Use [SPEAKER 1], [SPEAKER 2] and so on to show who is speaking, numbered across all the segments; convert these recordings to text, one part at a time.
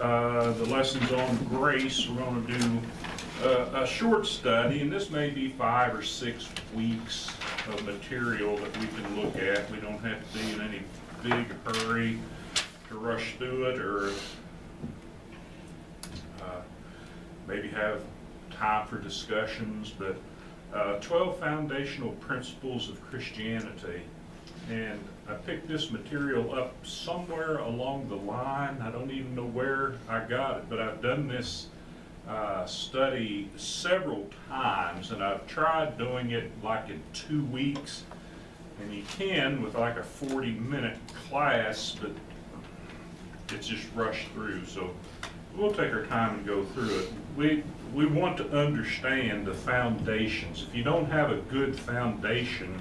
[SPEAKER 1] uh, the lessons on grace. We're going to do uh, a short study, and this may be five or six weeks of material that we can look at. We don't have to be in any big hurry to rush through it or uh, maybe have time for discussions, but uh, 12 foundational principles of Christianity. And I picked this material up somewhere along the line. I don't even know where I got it, but I've done this uh, study several times, and I've tried doing it like in two weeks. And you can with like a 40 minute class, but it's just rushed through. So we'll take our time and go through it. We, we want to understand the foundations. If you don't have a good foundation,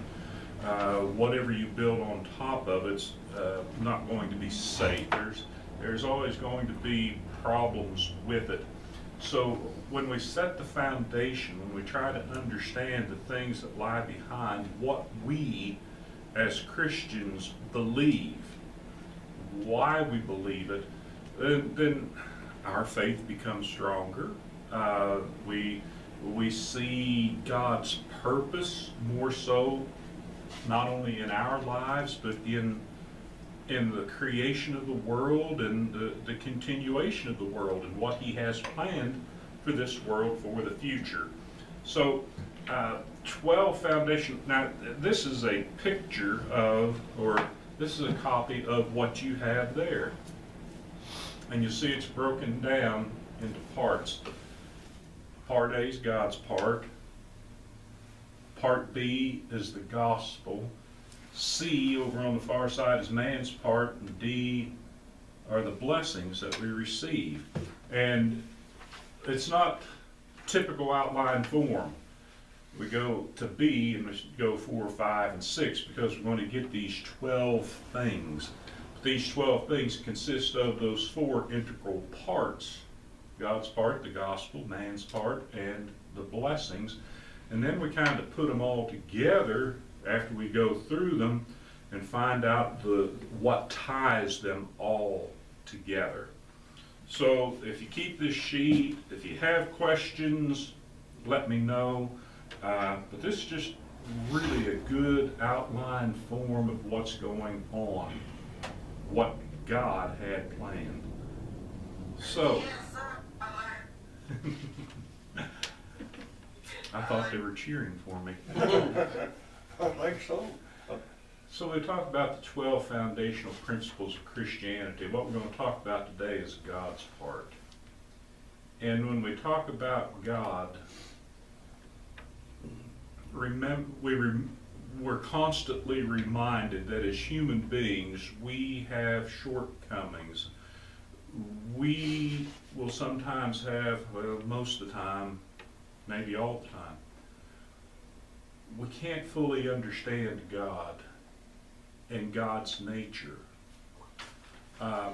[SPEAKER 1] uh, whatever you build on top of it's uh, not going to be safe. There's, there's always going to be problems with it. So when we set the foundation, when we try to understand the things that lie behind what we as Christians believe, why we believe it, then, then our faith becomes stronger. Uh, we, we see God's purpose more so, not only in our lives, but in, in the creation of the world and the, the continuation of the world and what He has planned for this world for the future. So, uh, 12 foundation. Now, this is a picture of, or this is a copy of what you have there. And you see it's broken down into parts. Part A is God's part. Part B is the gospel. C over on the far side is man's part. And D are the blessings that we receive. And it's not typical outline form. We go to B and we go four, five, and six because we're going to get these 12 things. These 12 things consist of those four integral parts God's part, the gospel, man's part, and the blessings. And then we kind of put them all together after we go through them and find out the what ties them all together. So if you keep this sheet, if you have questions, let me know. Uh, but this is just really a good outline form of what's going on, what God had planned. So, I thought they were cheering for me.
[SPEAKER 2] I think so.
[SPEAKER 1] So we talked about the 12 foundational principles of Christianity. What we're going to talk about today is God's part. And when we talk about God, remember, we rem, we're constantly reminded that as human beings, we have shortcomings. We will sometimes have, well, most of the time, maybe all the time, we can't fully understand God and God's nature. Uh,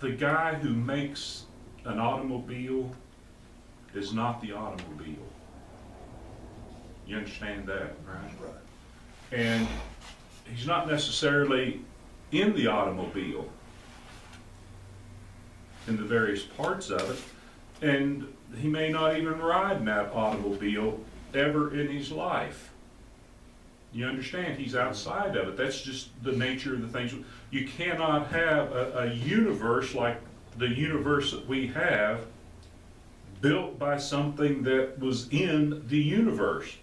[SPEAKER 1] the guy who makes an automobile is not the automobile. You understand that, right?
[SPEAKER 2] Right.
[SPEAKER 1] And he's not necessarily in the automobile in the various parts of it. And he may not even ride in that automobile ever in his life. You understand? He's outside of it. That's just the nature of the things. You cannot have a, a universe like the universe that we have built by something that was in the universe.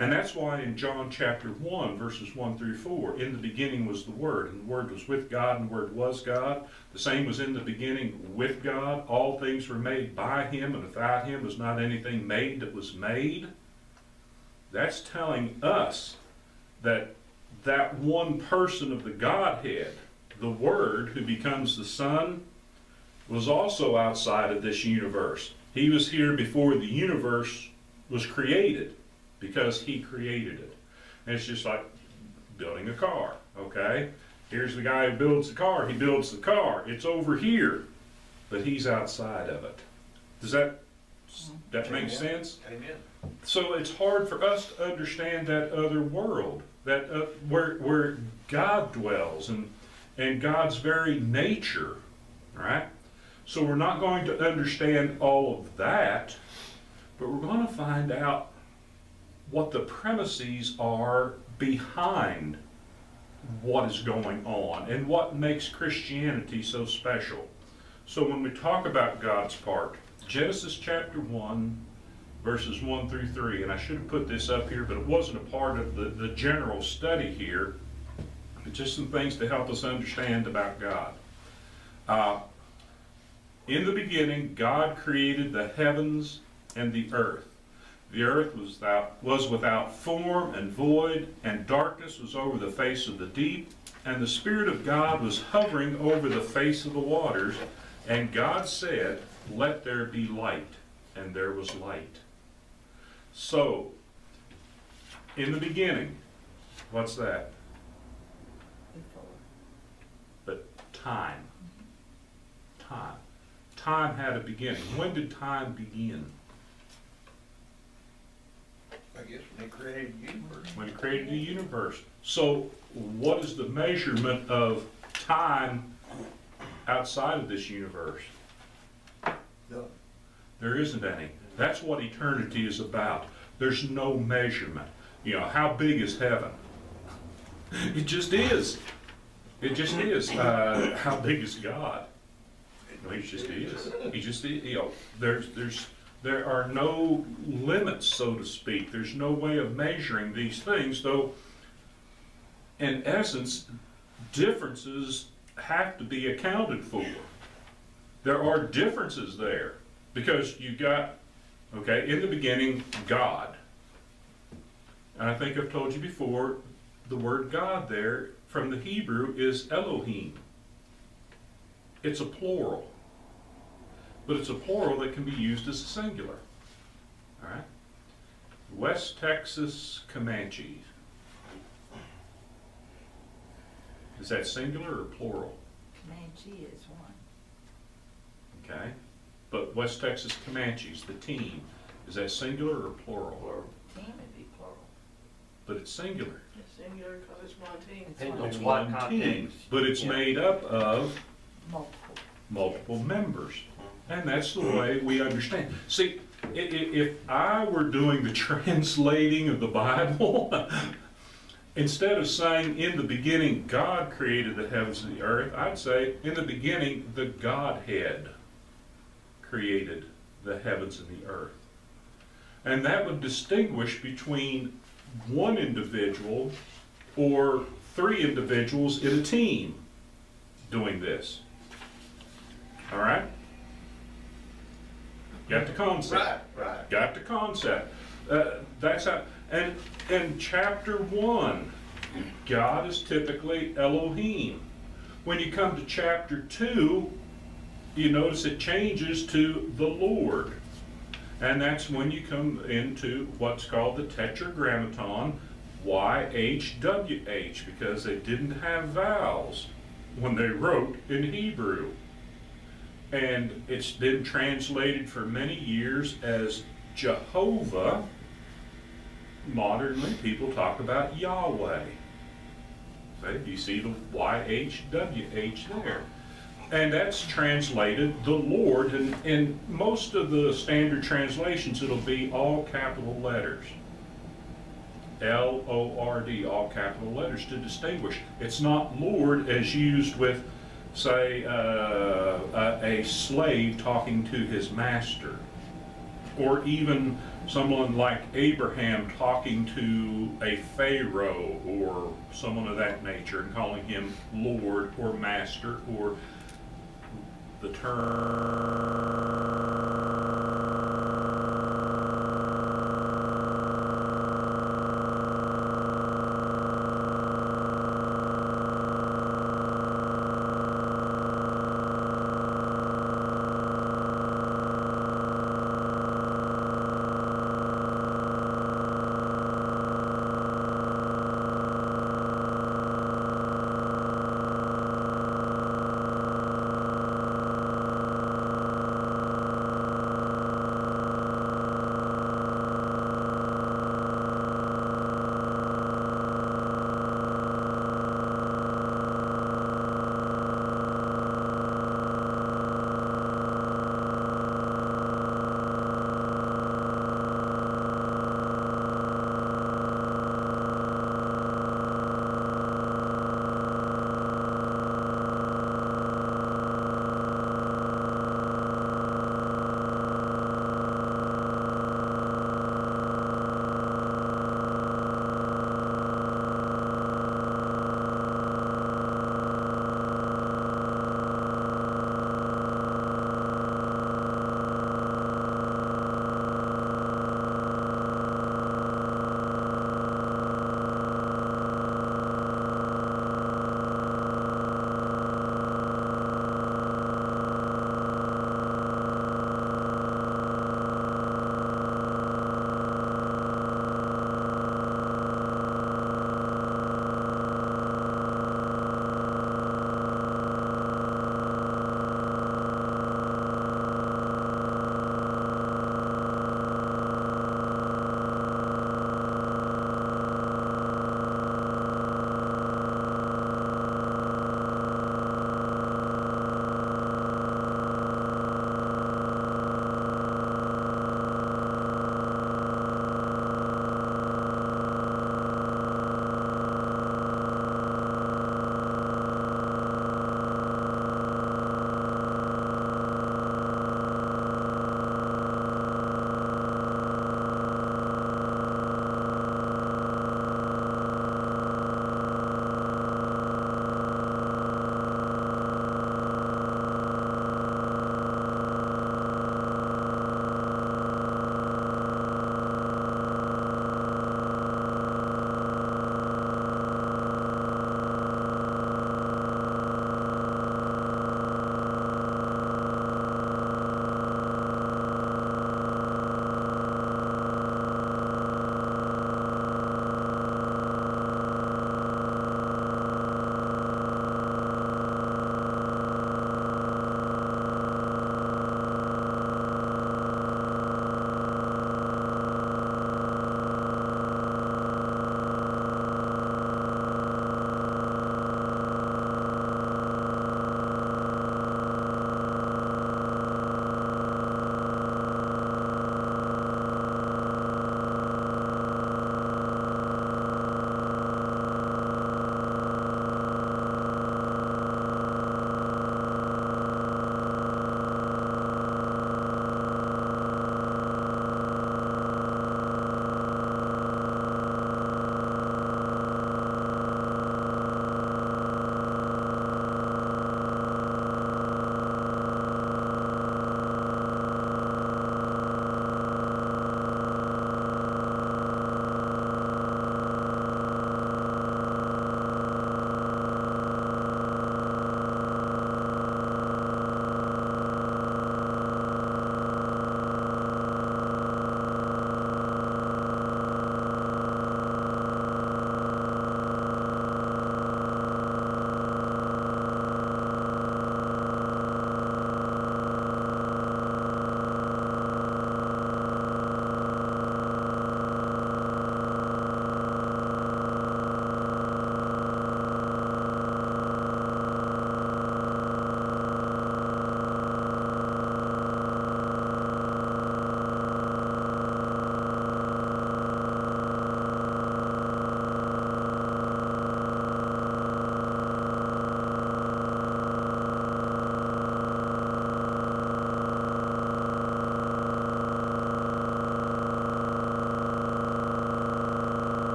[SPEAKER 1] And that's why in John chapter 1, verses 1 through 4, in the beginning was the Word, and the Word was with God, and the Word was God. The same was in the beginning with God. All things were made by Him, and without Him was not anything made that was made. That's telling us that that one person of the Godhead, the Word who becomes the Son, was also outside of this universe. He was here before the universe was created because he created it. And it's just like building a car, okay? Here's the guy who builds the car. He builds the car. It's over here, but he's outside of it. Does that that make sense?
[SPEAKER 2] Amen.
[SPEAKER 1] So it's hard for us to understand that other world, that uh, where where God dwells and and God's very nature, right? So we're not going to understand all of that, but we're going to find out what the premises are behind what is going on and what makes Christianity so special. So when we talk about God's part, Genesis chapter 1, verses 1 through 3, and I should have put this up here, but it wasn't a part of the, the general study here, but just some things to help us understand about God. Uh, in the beginning, God created the heavens and the earth. The earth was without, was without form and void, and darkness was over the face of the deep, and the Spirit of God was hovering over the face of the waters. And God said, Let there be light. And there was light. So, in the beginning, what's that? But time. Time. Time had a beginning. When did time begin?
[SPEAKER 2] I guess when they created the universe.
[SPEAKER 1] when he created the universe. So, what is the measurement of time outside of this universe?
[SPEAKER 2] No.
[SPEAKER 1] There isn't any. That's what eternity is about. There's no measurement. You know, how big is heaven? It just is. It just is. Uh, how big is God? No, he just is. He just is. You know, there's there's there are no limits, so to speak. There's no way of measuring these things, though. In essence, differences have to be accounted for. There are differences there because you got okay in the beginning God. And I think I've told you before, the word God there from the Hebrew is Elohim. It's a plural but it's a plural that can be used as a singular. All right? West Texas Comanches. Is that singular or plural?
[SPEAKER 3] Comanche is one.
[SPEAKER 1] Okay? But West Texas Comanches, the team, is that singular or plural?
[SPEAKER 3] Team would be plural.
[SPEAKER 1] But it's singular.
[SPEAKER 4] It's singular because it's one team.
[SPEAKER 3] It's
[SPEAKER 5] Depends
[SPEAKER 3] one
[SPEAKER 1] It's
[SPEAKER 3] team,
[SPEAKER 1] one team,
[SPEAKER 5] context.
[SPEAKER 1] but it's
[SPEAKER 5] Yeah.
[SPEAKER 1] made up of
[SPEAKER 3] multiple.
[SPEAKER 1] multiple members. And that's the way we understand. See, if I were doing the translating of the Bible, instead of saying in the beginning God created the heavens and the earth, I'd say in the beginning the Godhead created the heavens and the earth. And that would distinguish between one individual or three individuals in a team doing this. All right? Got the concept?
[SPEAKER 2] Right, right.
[SPEAKER 1] Got the concept. Uh, that's how, and in chapter one, God is typically Elohim. When you come to chapter two, you notice it changes to the Lord. And that's when you come into what's called the Tetragrammaton, YHWH, because they didn't have vowels when they wrote in Hebrew. And it's been translated for many years as Jehovah. Modernly, people talk about Yahweh. See, you see the YHWH there. And that's translated the Lord, and in most of the standard translations, it'll be all capital letters. L O R D, all capital letters to distinguish. It's not Lord as used with, say, uh, a, slave talking to his master, or even someone like Abraham talking to a Pharaoh or someone of that nature and calling him Lord or Master or the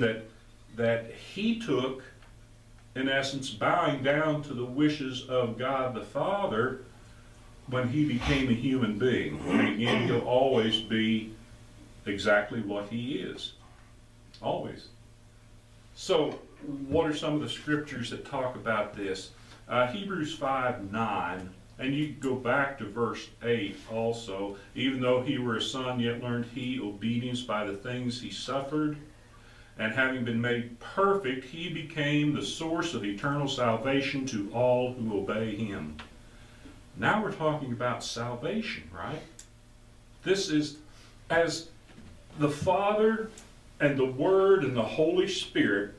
[SPEAKER 1] that, that he took, in essence, bowing down to the wishes of God the Father when he became a human being. And again, he'll always be exactly what he is. Always. So, what are some of the scriptures that talk about this? Uh, Hebrews 5 9, and you go back to verse 8 also. Even though he were a son, yet learned he obedience by the things he suffered. And having been made perfect, he became the source of eternal salvation to all who obey him. Now we're talking about salvation, right? This is as the Father and the Word and the Holy Spirit,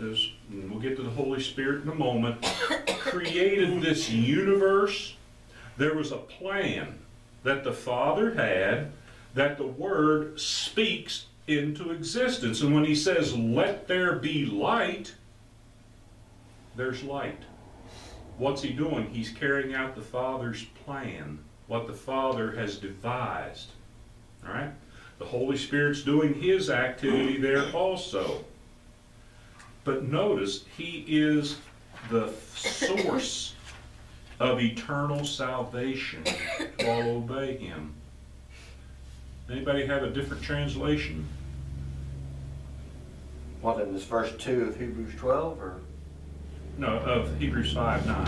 [SPEAKER 1] as we'll get to the Holy Spirit in a moment, created this universe. There was a plan that the Father had that the Word speaks into existence. And when He says, Let there be light, there's light. What's He doing? He's carrying out the Father's plan, what the Father has devised. All right? The Holy Spirit's doing His activity there also. But notice, He is the source of eternal salvation to all obey Him. Anybody have a different translation?
[SPEAKER 5] What, in this verse two of Hebrews twelve, or?
[SPEAKER 1] No, of Hebrews 5 9.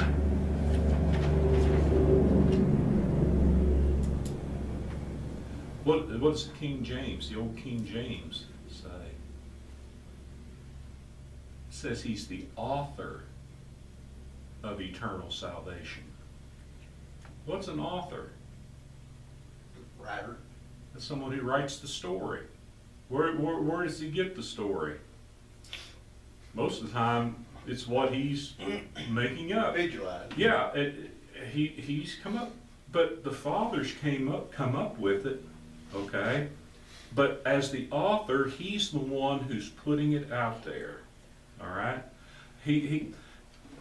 [SPEAKER 1] What, what does King James, the old King James, say? It says he's the author of eternal salvation. What's an author?
[SPEAKER 2] Ryder.
[SPEAKER 1] That's someone who writes the story. Where, where, where does he get the story? Most of the time, it's what he's making up.
[SPEAKER 2] Visualize.
[SPEAKER 1] Yeah, it, he he's come up, but the fathers came up come up with it, okay. But as the author, he's the one who's putting it out there. All right. He he.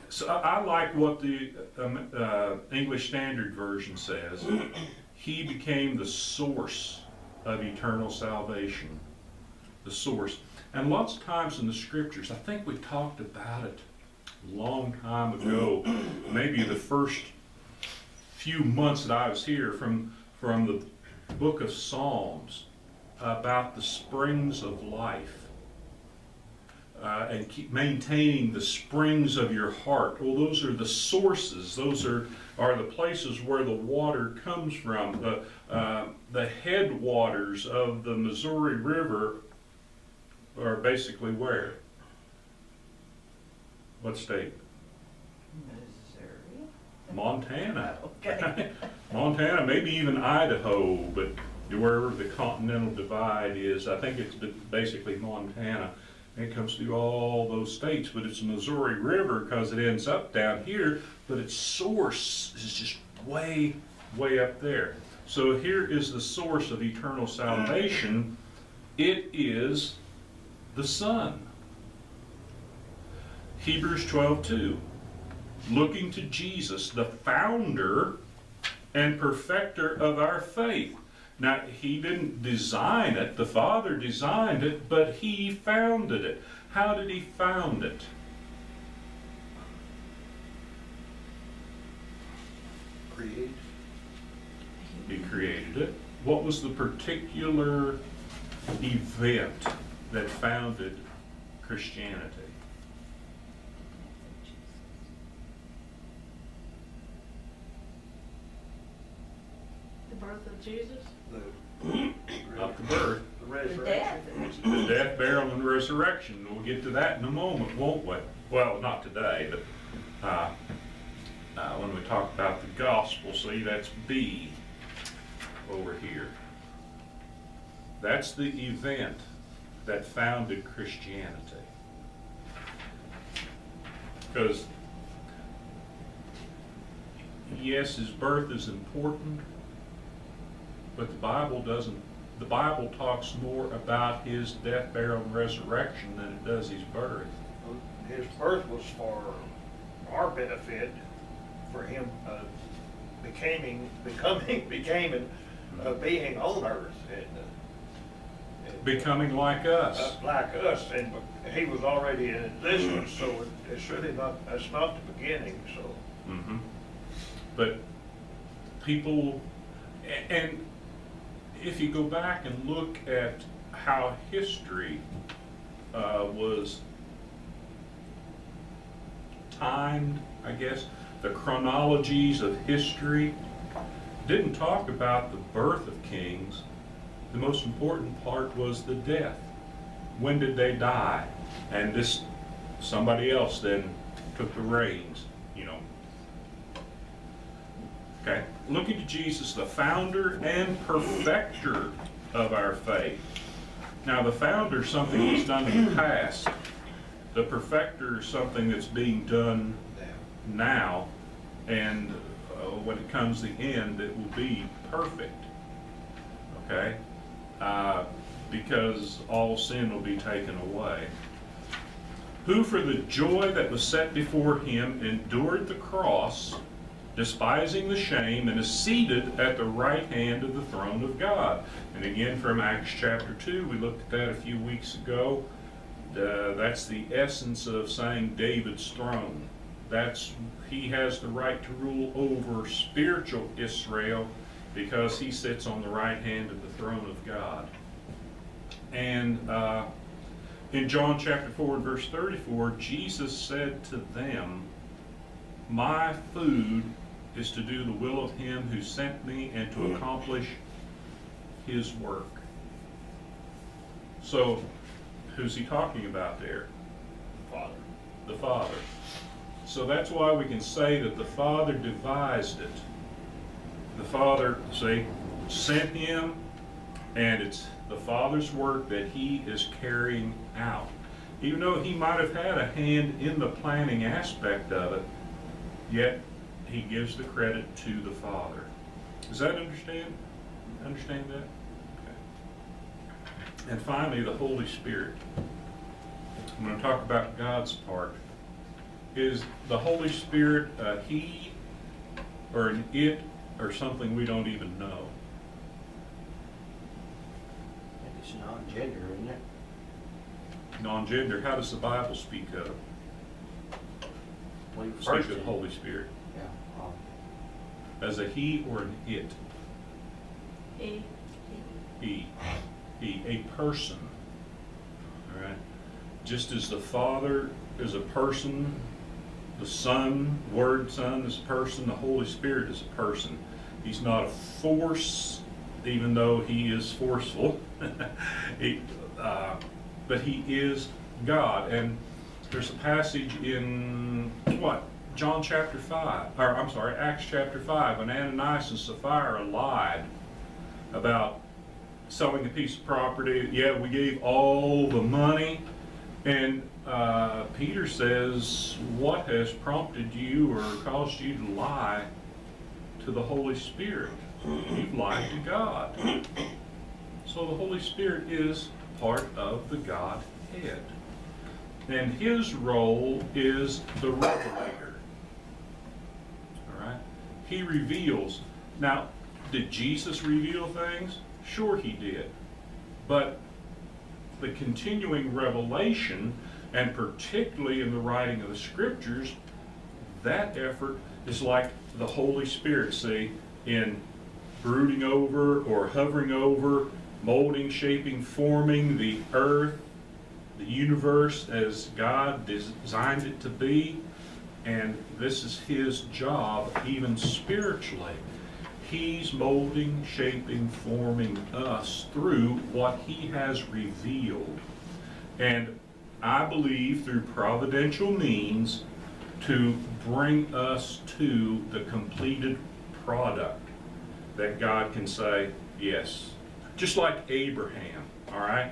[SPEAKER 1] So I, I like what the um, uh, English Standard Version says. He became the source of eternal salvation. The source. And lots of times in the scriptures, I think we talked about it a long time ago, maybe the first few months that I was here from, from the book of Psalms about the springs of life. Uh, and keep maintaining the springs of your heart. Well, those are the sources. Those are, are the places where the water comes from. The, uh, the headwaters of the Missouri River are basically where? What state?
[SPEAKER 3] Missouri?
[SPEAKER 1] Montana.
[SPEAKER 3] Okay.
[SPEAKER 1] Montana, maybe even Idaho, but wherever the continental divide is, I think it's basically Montana. It comes through all those states, but it's Missouri River because it ends up down here, but its source is just way, way up there. So here is the source of eternal salvation. It is the Son. Hebrews 12 2. Looking to Jesus, the founder and perfecter of our faith. Now, he didn't design it, the Father designed it, but he founded it. How did he found it?
[SPEAKER 2] Create.
[SPEAKER 1] He created it. What was the particular event that founded Christianity?
[SPEAKER 4] The birth of Jesus?
[SPEAKER 2] The.
[SPEAKER 1] Not the birth,
[SPEAKER 2] The
[SPEAKER 3] The
[SPEAKER 2] resurrection.
[SPEAKER 3] death.
[SPEAKER 1] the death, burial, and resurrection. We'll get to that in a moment, won't we? Well, not today, but uh, uh, when we talk about the gospel, see, that's B over here. That's the event that founded Christianity. Because, yes, his birth is important, but the Bible doesn't, the Bible talks more about his death, burial, and resurrection than it does his birth.
[SPEAKER 2] His birth was for our benefit, for him, uh, becoming, becoming, becoming, uh, being on earth. And, uh,
[SPEAKER 1] becoming like us.
[SPEAKER 2] uh, like us, and he was already in this one, so it- it's really not, that's not the beginning, so.
[SPEAKER 1] Mm -hmm. But people, and if you go back and look at how history uh, was timed, I guess, the chronologies of history didn't talk about the birth of kings. The most important part was the death. When did they die? And this, somebody else then took the reins. Okay, looking to Jesus, the founder and perfecter of our faith. Now, the founder is something that's done in the past. The perfecter is something that's being done now, and uh, when it comes to the end, it will be perfect. Okay? Uh, because all sin will be taken away. Who for the joy that was set before him endured the cross, despising the shame, and is seated at the right hand of the throne of God. And again, from Acts chapter 2, we looked at that a few weeks ago. Uh, that's the essence of saying David's throne. That's he has the right to rule over spiritual Israel because he sits on the right hand of the throne of God. And uh, in John chapter 4 and verse 34, Jesus said to them, My food is to do the will of him who sent me and to accomplish his work. So, who's he talking about there?
[SPEAKER 2] The Father.
[SPEAKER 1] The Father. So that's why we can say that the Father devised it. The Father, see, sent him, and it's the Father's work that he is carrying out. Even though he might have had a hand in the planning aspect of it, yet he gives the credit to the Father. Does that understand? Understand that? Okay. And finally, the Holy Spirit. I'm going to talk about God's part. Is the Holy Spirit a He or an it or something we don't even know?
[SPEAKER 5] It's non-gender, isn't it?
[SPEAKER 1] Non-gender, how does the Bible speak of?
[SPEAKER 5] Well,
[SPEAKER 1] Speak of the. Holy Spirit. As a He or an it?
[SPEAKER 4] He,
[SPEAKER 1] He. He, a person. All right? Just as the Father is a person, the Son, Word Son is a person, the Holy Spirit is a person. He's not a force, even though he is forceful. He, uh, but he is God. And there's a passage in what? John chapter 5, or I'm sorry, Acts chapter 5, when Ananias and Sapphira lied about selling a piece of property. Yeah, we gave all the money. And uh, Peter says, What has prompted you or caused you to lie to the Holy Spirit? You've lied to God. So the Holy Spirit is part of the Godhead. And his role is the revelator. He reveals. Now, did Jesus reveal things? Sure, he did. But the continuing revelation, and particularly in the writing of the scriptures, that effort is like the Holy Spirit, see, in brooding over or hovering over, molding, shaping, forming the earth, the universe as God designed it to be. And this is his job, even spiritually. He's molding, shaping, forming us through what he has revealed. And I believe through providential means to bring us to the completed product that God can say, yes. Just like Abraham, all right?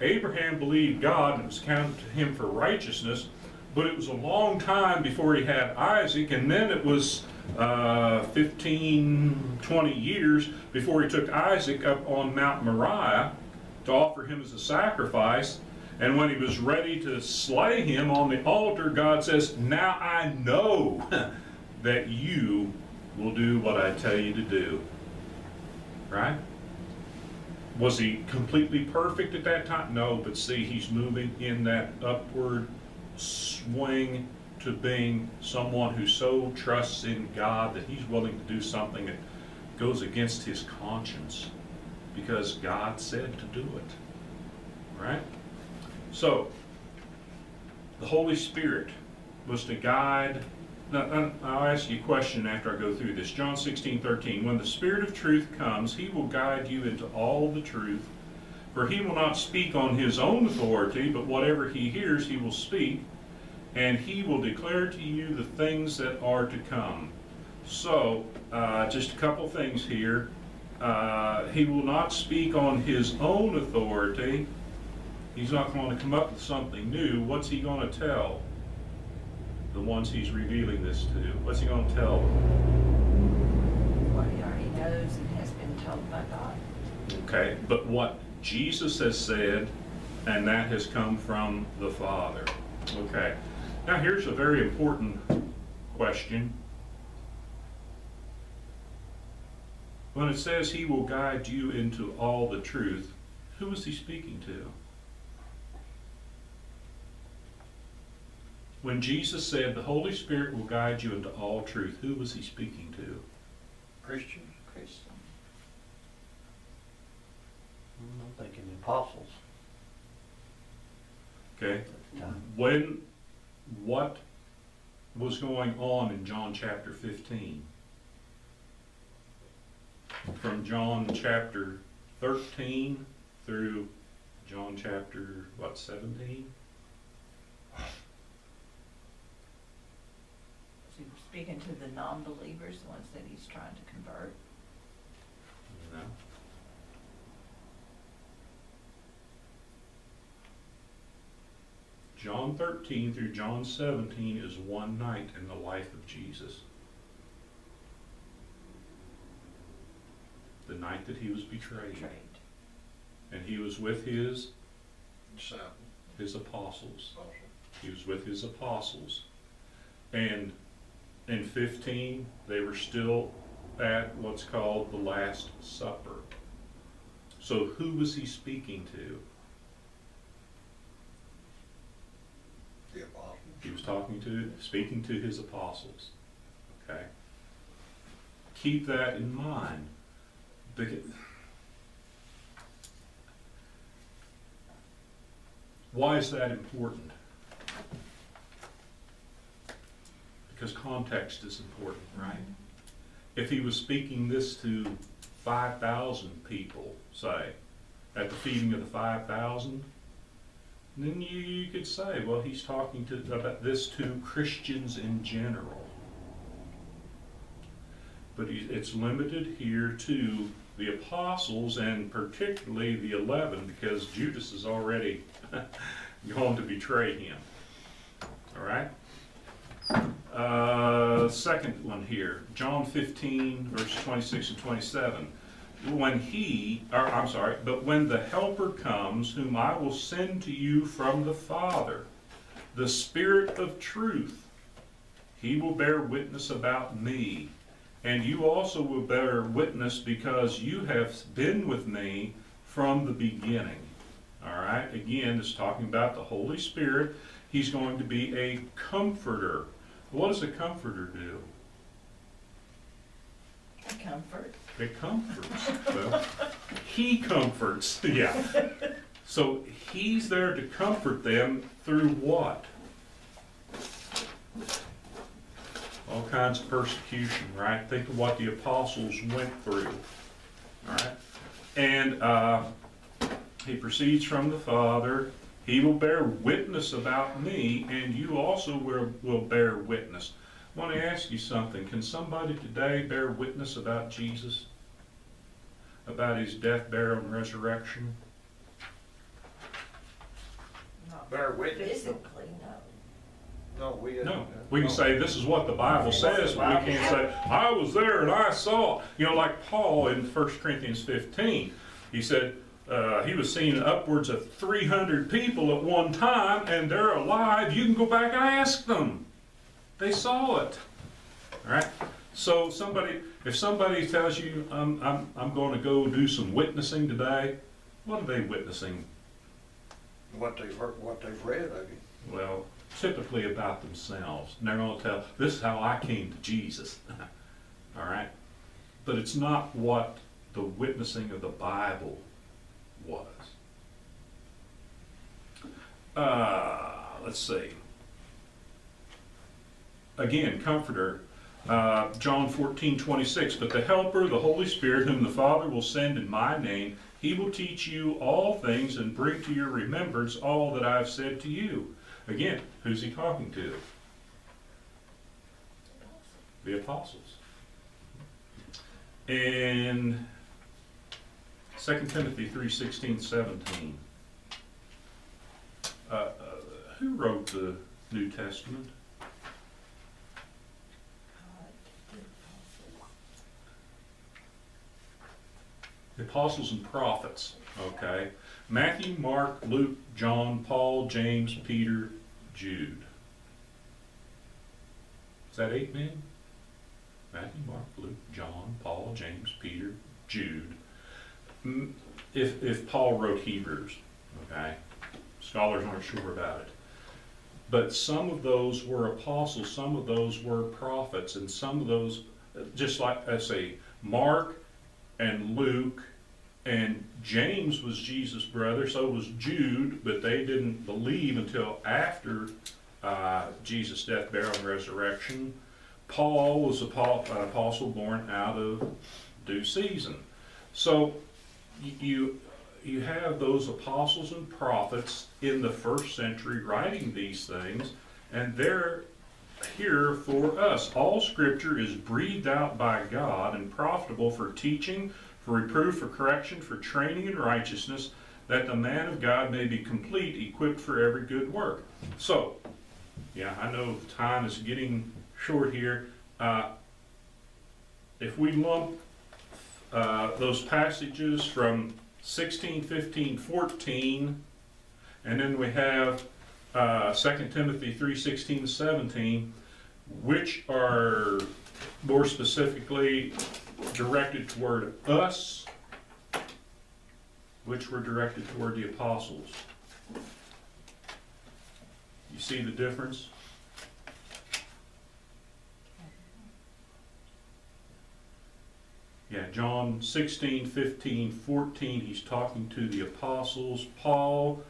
[SPEAKER 1] Abraham believed God and it was counted to him for righteousness, but it was a long time before he had Isaac, and then it was uh, 15, 20 years before he took Isaac up on Mount Moriah to offer him as a sacrifice. And when he was ready to slay him on the altar, God says, Now I know that you will do what I tell you to do. Right? Was he completely perfect at that time? No, but see, he's moving in that upward swing to being someone who so trusts in God that he's willing to do something that goes against his conscience because God said to do it. Right? So, the Holy Spirit was to guide. Now, I'll ask you a question after I go through this. John 16, 13. When the Spirit of truth comes, he will guide you into all the truth. For he will not speak on his own authority, but whatever he hears, he will speak, and he will declare to you the things that are to come. So, uh, just a couple things here. Uh, he will not speak on his own authority. He's not going to come up with something new. What's he going to tell? The ones he's revealing this to. What's he going to tell them?
[SPEAKER 3] What he already knows and has been told by God.
[SPEAKER 1] Okay, but what Jesus has said, and that has come from the Father. Okay, now here's a very important question. When it says he will guide you into all the truth, who is he speaking to? When Jesus said the Holy Spirit will guide you into all truth, who was he speaking to?
[SPEAKER 2] Christians.
[SPEAKER 3] Christian.
[SPEAKER 5] I'm thinking the apostles
[SPEAKER 1] Okay,
[SPEAKER 5] at the time.
[SPEAKER 1] When, what was going on in John chapter 15? From John chapter 13 through John chapter, what, 17?
[SPEAKER 3] Is he speaking to the non-believers, the ones that he's trying to convert?
[SPEAKER 1] No. John 13 through John 17 is one night in the life of Jesus. The night that he was betrayed.
[SPEAKER 3] Trade.
[SPEAKER 1] And he was with his,
[SPEAKER 2] Disciples.
[SPEAKER 1] his apostles.
[SPEAKER 2] also.
[SPEAKER 1] He was with his apostles. And in 15, they were still at what's called the Last Supper. So who was he speaking to? talking to, speaking to his apostles. Okay? Keep that in mind. Because Why is that important? Because context is important, right? If he was speaking this to 5,000 people, say, at the feeding of the 5,000, then you, you could say, well, he's talking to, about this to Christians in general. But he, it's limited here to the apostles and particularly the eleven because Judas is already going to betray him. All right? Uh, second one here, John 15, verses 26 and 27. When he, or I'm sorry, but when the Helper comes, whom I will send to you from the Father, the Spirit of truth, he will bear witness about me. And you also will bear witness because you have been with me from the beginning. All right, again, it's talking about the Holy Spirit. He's going to be a comforter. What does a comforter do?
[SPEAKER 3] Comfort.
[SPEAKER 1] It comforts. Well, he comforts, yeah. So he's there to comfort them through what? All kinds of persecution, right? Think of what the apostles went through, all right? And uh, he proceeds from the Father. He will bear witness about me, and you also will, will bear witness. I want to ask you something. Can somebody today bear witness about Jesus? About his death, burial, and resurrection?
[SPEAKER 3] Not
[SPEAKER 2] Bear witness.
[SPEAKER 3] physically, no.
[SPEAKER 2] No, we.
[SPEAKER 1] No. We can say, this is what the Bible says, but we can't say, I was there and I saw. You know, like Paul in 1 Corinthians 15, he said, uh, he was seeing upwards of 300 people at one time, and they're alive. You can go back and ask them. They saw it. All right? So somebody, if somebody tells you, I'm, I'm, I'm gonna go do some witnessing today, what are they witnessing?
[SPEAKER 2] What they've heard, what they've read of you.
[SPEAKER 1] Well, typically about themselves. And they're gonna tell, this is how I came to Jesus. All right? But it's not what the witnessing of the Bible was. Uh, let's see. Again, Comforter, uh, John 14, 26. But the Helper, the Holy Spirit, whom the Father will send in my name, he will teach you all things and bring to your remembrance all that I have said to you. Again, who's he talking to? The apostles. In 2 Timothy 3, 16, 17. Uh, uh, who wrote the New Testament? Apostles and prophets, okay? Matthew, Mark, Luke, John, Paul, James, Peter, Jude. Is that eight men? Matthew, Mark, Luke, John, Paul, James, Peter, Jude. If, if Paul wrote Hebrews, okay? Scholars aren't sure about it. But some of those were apostles, some of those were prophets, and some of those, uh, just like, I say, Mark and Luke and James was Jesus' brother, so was Jude, but they didn't believe until after uh, Jesus' death, burial, and resurrection. Paul was an apostle born out of due season. So you you have those apostles and prophets in the first century writing these things, and they're here for us. All scripture is breathed out by God and profitable for teaching, for reproof, for correction, for training in righteousness, that the man of God may be complete, equipped for every good work. So, yeah, I know time is getting short here. Uh, if we lump uh, those passages from 16, 15, 14, and then we have uh, 2 Timothy 3, 16, 17, which are more specifically directed toward us, which were directed toward the apostles. You see the difference? Yeah, John 16, 15, 14, he's talking to the apostles. Paul,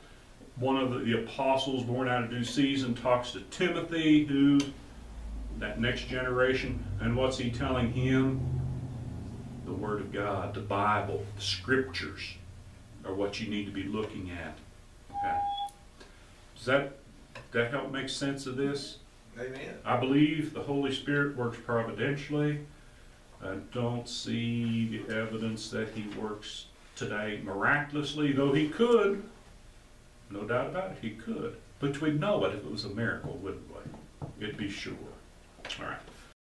[SPEAKER 1] one of the, the apostles born out of due season, talks to Timothy, who, that next generation, and what's he telling him? The Word of God, the Bible, the Scriptures are what you need to be looking at. Okay. Does that, that help make sense of this?
[SPEAKER 2] Amen.
[SPEAKER 1] I believe the Holy Spirit works providentially. I don't see the evidence that he works today miraculously, though he could. No doubt about it, he could. But we'd know it if it was a miracle, wouldn't we? It'd be sure. All right.